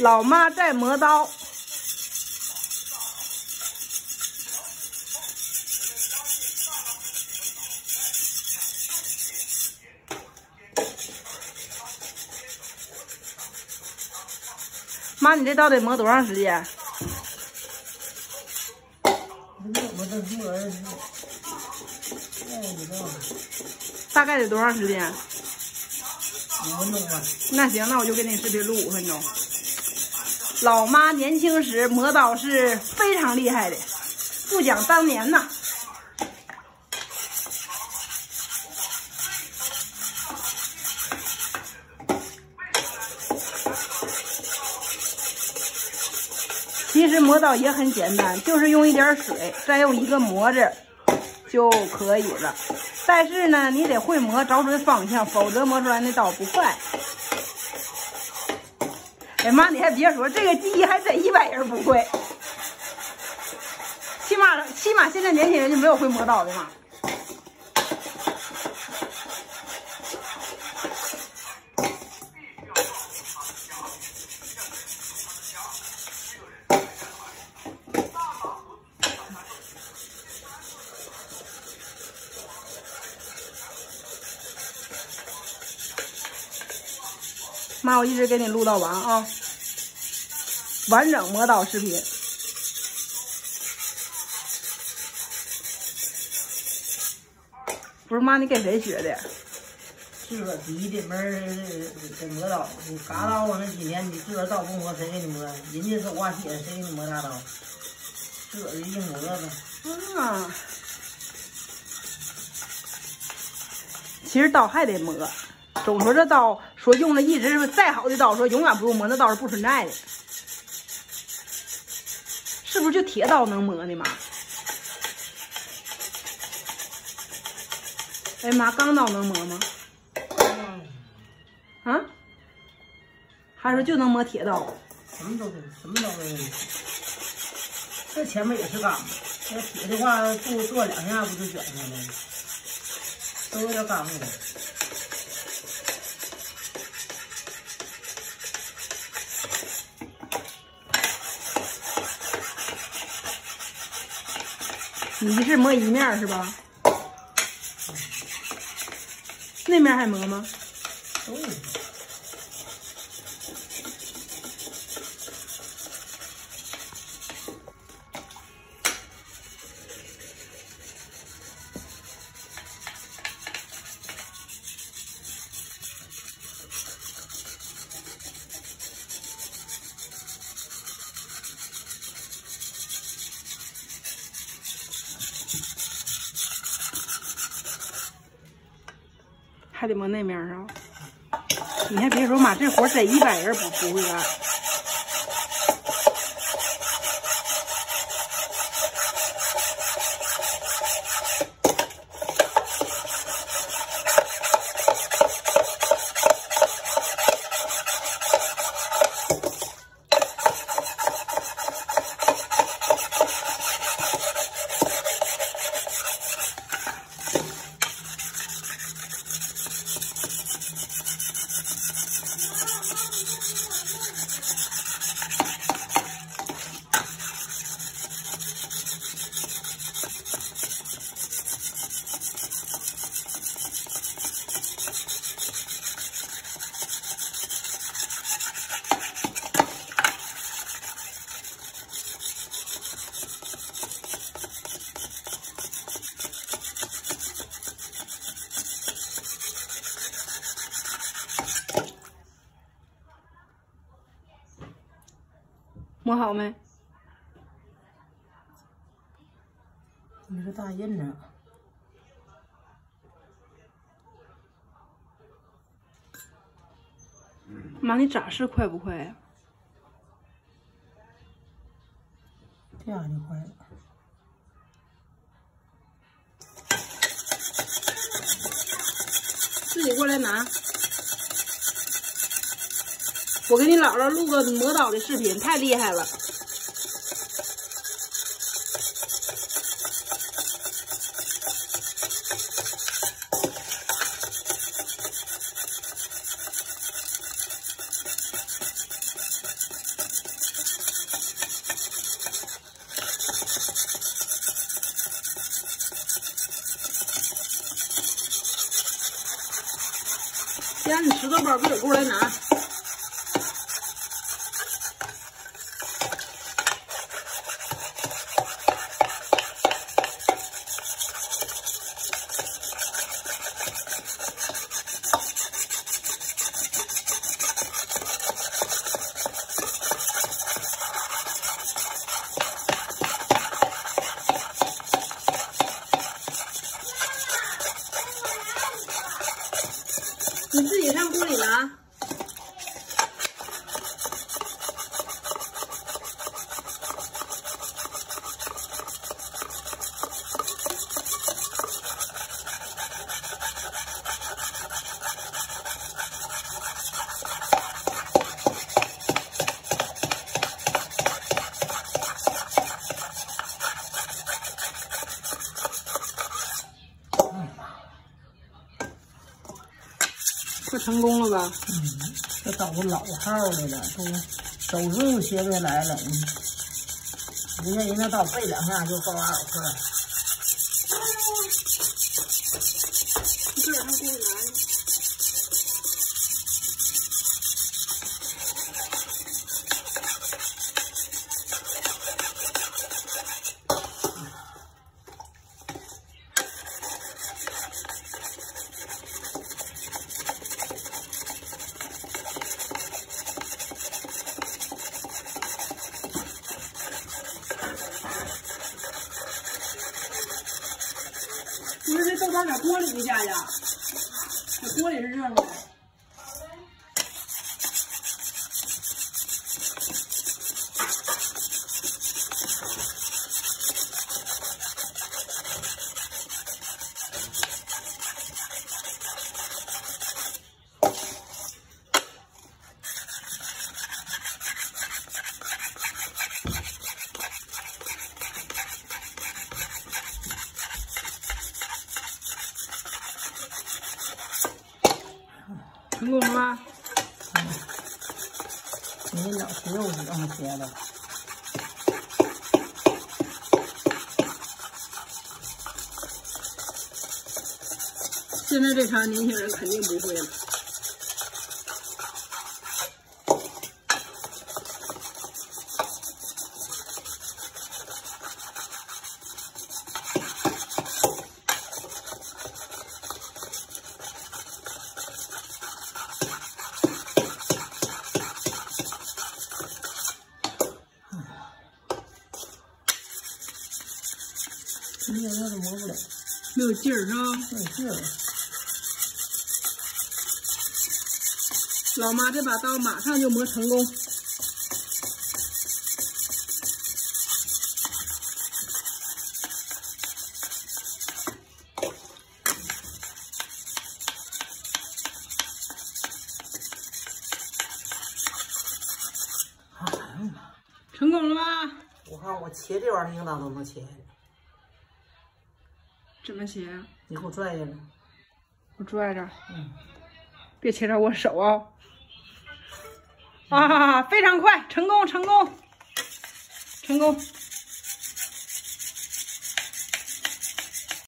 老妈在磨刀。妈，你这刀得磨多长时间？大概得多长时间？五分钟吧。那行，那我就给你视频录五分钟。老妈年轻时磨刀是非常厉害的，不讲当年呐。其实磨刀也很简单，就是用一点水，再用一个磨子就可以了。但是呢，你得会磨，找准方向，否则磨出来那刀不快。哎妈，你还别说，这个技艺还真一般人不会。起码起码现在年轻人就没有会磨刀的嘛。妈，我一直给你录到完啊，完整磨刀视频。不是妈，你给谁学的？自个儿第一的门儿这磨刀，你嘎刀我那几年你自个儿刀不磨，谁给你磨？人家手刮铁，谁给你磨大刀？自个儿硬磨呗。啊，其实刀还得磨。总说这刀说用了一直再好的刀，说永远不用磨，那刀是不存在的。是不是就铁刀能磨呢？妈？哎妈，钢刀能磨吗？啊？还说就能磨铁刀？什么都得，什么刀都得。这前面也是钢的，要铁的话，做做两下不就卷上了吗？都有点钢的。你是磨一面是吧？那面还磨吗？还得往那面儿上！你还别说，妈，这活儿真一百人不不会干。磨好没？你个大印呢？妈，你咋是快不快呀、这样就快了。自己过来拿。我给你姥姥录个魔导的视频，太厉害了！先让你石头包哥哥过来拿。快成功了吧？嗯，这刀老号的了，都手指都切不下来了。你看人家到背两下就高二老块。你这上锅里拿。你说这豆包在锅里不下呀？这锅也是热的。成功了吗？你那老吃肉是这么切的。现在这茬年轻人肯定不会了。磨不了，没有劲儿是吧？没劲儿。老妈这把刀马上就磨成功。哎呀妈！成功了吧？我看我切这玩意儿应当都能切下来。怎么切呀？你给我拽下来。我拽着，嗯。别切着我手啊！啊，非常快，成功，成功，成功。